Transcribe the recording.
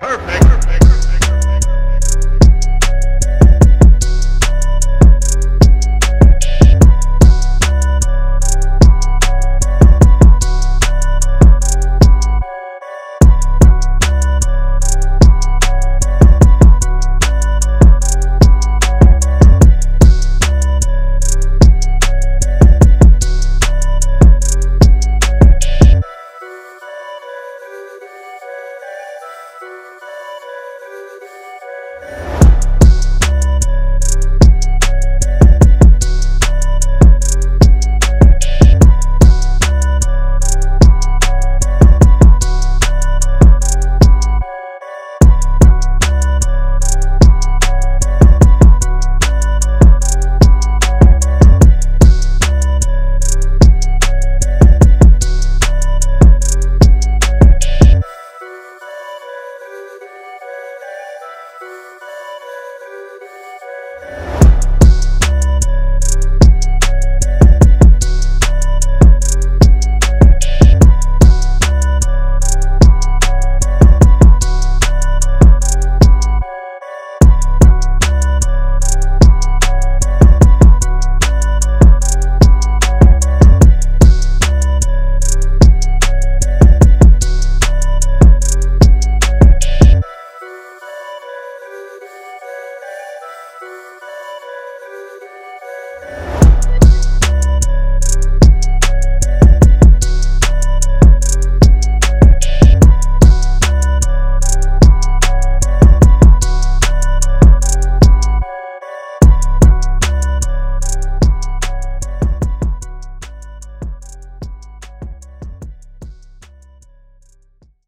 Perfect.